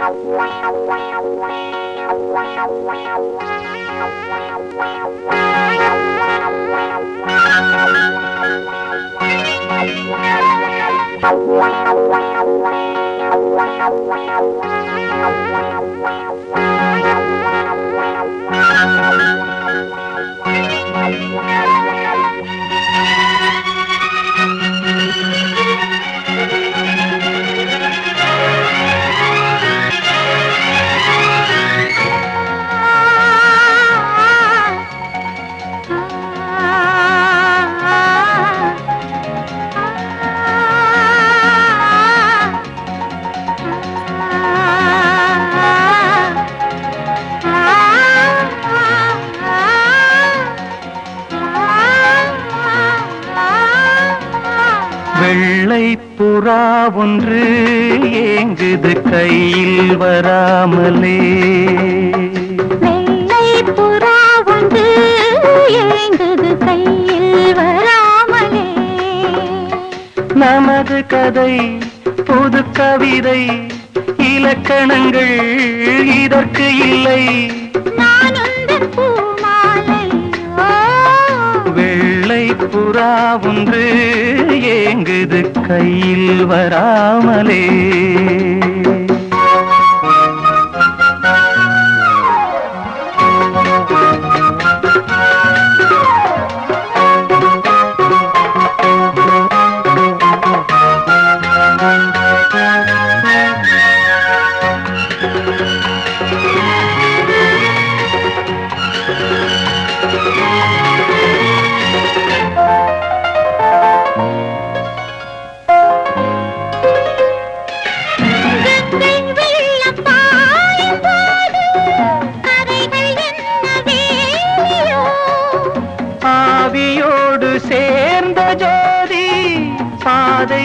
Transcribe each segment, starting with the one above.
Wow, wow, wow. புறா ஒன்று ஏங்குது கையில் வராமலே. வெள்ளை புறா ஒன்று ஏங்குது கையில் வராமலே. நமது கதை புது கவிதை இலக்கணங்கள் இதற்கு இல்லை. நான் புறா ஒன்று ஏங்குது கையில் வராமலே.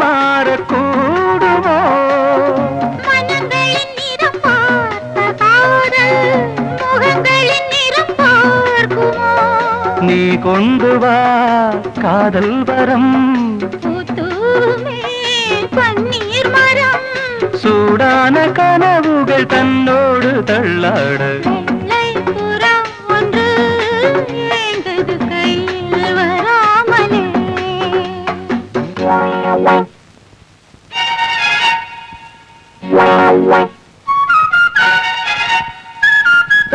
மாறக்கூடுமோ? நீ கொண்டு வா காதல் வரம். சூடான கனவுகள் தன்னோடு தள்ளாட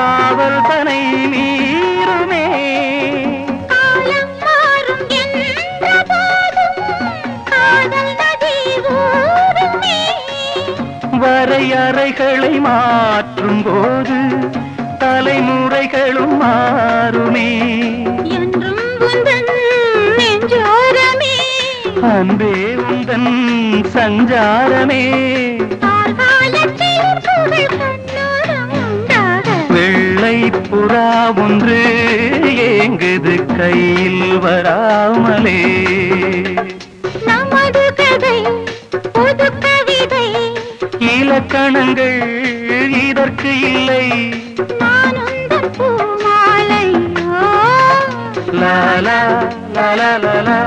காதல் தனை மீறுமே. வரையறைகளை மாற்றும் போது தலைமுறைகளும் மாறுமே. அன்பே உந்தன் சஞ்சாரமே. புறா ஒன்று ஏங்குது கையில் வராமலே நமது கதை புது கவிதை இலக்கணங்கள் இதற்கு இல்லை நான் உந்தன் பூமாலை ஓ லா லா லா லா